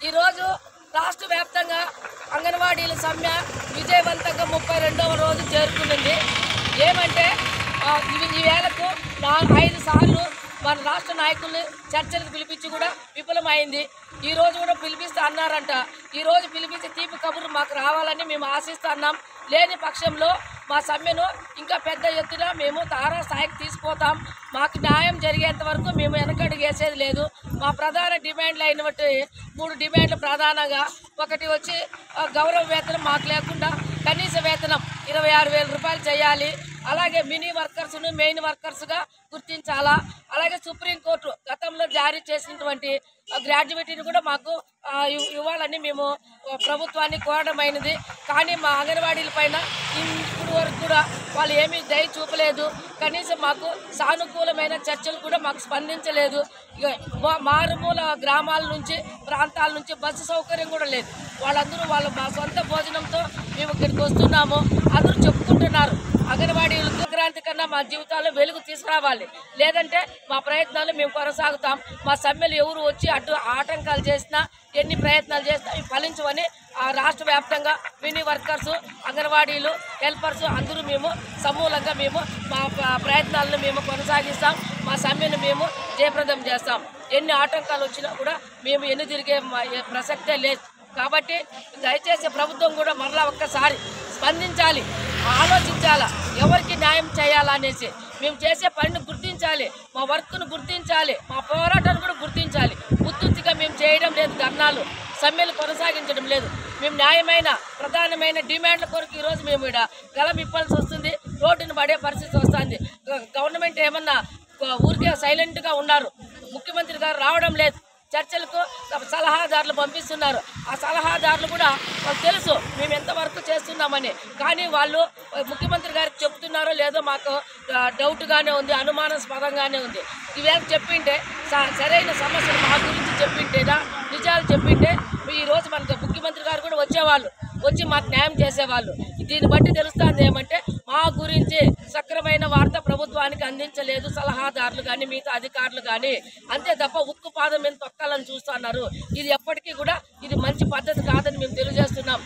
ఈరోజు రాష్ట్ర వ్యాప్తంగా అంగన్వాడీల సమ్మె విజయవంతంగా ముప్పై రెండవ రోజు చేరుకుంది ఏమంటే ఈ వేళకు ఐదు సార్లు మన రాష్ట్ర నాయకుల్ని చర్చలకు పిలిపించి కూడా విఫలమైంది. ఈ రోజు కూడా పిలిపిస్తా అన్నారంట. ఈరోజు రోజు పిలిపించి తీపి కబురు మాకు రావాలని మేము ఆశిస్తున్నాం లేని పక్షంలో మా సమ్మెను ఇంకా పెద్ద ఎత్తున మేము తారా స్థాయికి తీసుకుపోతాం. మాకు న్యాయం జరిగేంత వరకు మేము వెనకడుగు వేసేది లేదు. మా ప్రధాన డిమాండ్లు అయినటువంటి మూడు డిమాండ్లు ప్రధానంగా ఒకటి వచ్చి గౌరవ వేతనం మాకు లేకుండా కనీస వేతనం ఇరవై ఆరు వేల రూపాయలు చేయాలి. అలాగే మినీ వర్కర్స్ను మెయిన్ వర్కర్స్గా గుర్తించాలా? అలాగే సుప్రీంకోర్టు గతంలో జారీ చేసినటువంటి గ్రాడ్యుయేటీని కూడా మాకు ఇవ్వాలని మేము ప్రభుత్వాన్ని కోరడమైనది. కానీ మా అంగన్వాడీల పైన ఇప్పుడు వరకు కూడా వాళ్ళు ఏమీ దయ చూపలేదు. కనీసం మాకు సానుకూలమైన చర్చలు కూడా మాకు స్పందించలేదు. మారుమూల గ్రామాల నుంచి ప్రాంతాల నుంచి బస్సు సౌకర్యం కూడా లేదు. వాళ్ళందరూ వాళ్ళ మా సొంత భోజనంతో మేము ఇక్కడికి వస్తున్నాము. అందరూ చెప్పుకుంటున్నారు. అంగన్వాడీలు సంక్రాంతి కన్నా మా జీవితాల్లో వెలుగు తీసుకురావాలి. లేదంటే మా ప్రయత్నాలు మేము కొనసాగుతాం. మా సమ్మెలు ఎవరు వచ్చి అటు ఆటంకాలు చేసినా ఎన్ని ప్రయత్నాలు చేసినా ఫలించమని ఆ రాష్ట్ర వ్యాప్తంగా మినీ వర్కర్స్ అంగన్వాడీలు హెల్పర్స్ అందరూ మేము సమూలంగా మేము మా ప్రయత్నాలను మేము కొనసాగిస్తాం. మా సమ్మెను మేము జయప్రదం చేస్తాం. ఎన్ని ఆటంకాలు వచ్చినా కూడా మేము ఎన్ని తిరిగే మా- ప్రసక్తే లేదు. కాబట్టి దయచేసి ప్రభుత్వం కూడా మరలా ఒక్కసారి స్పందించాలి. ఆలోచించాలా? ఎవరికి న్యాయం చేయాలా అనేసి మేము చేసే పనిని గుర్తించాలి. మా వర్క్ను గుర్తించాలి. మా పోరాటాన్ని కూడా గుర్తించాలి. ఉత్తుత్తిగా మేము చేయడం లేదు ధర్నాలు. సమ్మెలు కొనసాగించడం లేదు. మేము న్యాయమైన ప్రధానమైన డిమాండ్ల కొరకు ఈరోజు మేము ఇక్కడ గలం ఇప్పాల్సి వస్తుంది. రోడ్డును పడే పరిస్థితి వస్తుంది. గవర్నమెంట్ ఏమన్నా ఊరికే సైలెంట్గా ఉన్నారు. ముఖ్యమంత్రి గారు రావడం లేదు. చర్చలకు సలహాదారులు పంపిస్తున్నారు. ఆ సలహాదారులు కూడా వాళ్ళు తెలుసు మేము ఎంతవరకు చేస్తున్నామని. కానీ వాళ్ళు ముఖ్యమంత్రి గారికి చెప్తున్నారో లేదో మాకు డౌట్గానే ఉంది అనుమానాస్పదంగానే ఉంది. ఇవేం చెప్పింటే స- సరైన సమస్యలు మా గురించి చెప్పింటేనా నిజాలు చెప్పింటే ఈరోజు మనకు ముఖ్యమంత్రి గారు కూడా వచ్చేవాళ్ళు. వచ్చి మాకు న్యాయం చేసేవాళ్ళు. దీన్ని బట్టి తెలుస్తుంది ఏమంటే మా గురించి సక్రమైన వార్త ప్రభుత్వానికి అందించలేదు. సలహాదారులు కానీ మిగతా అధికారులు కానీ అంతే తప్ప ఉక్కు పాదం మీద తొక్కాలని చూస్తున్నారు. ఇది ఎప్పటికీ కూడా ఇది మంచి పద్ధతి కాదని మేము తెలియజేస్తున్నాం.